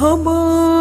Tumble.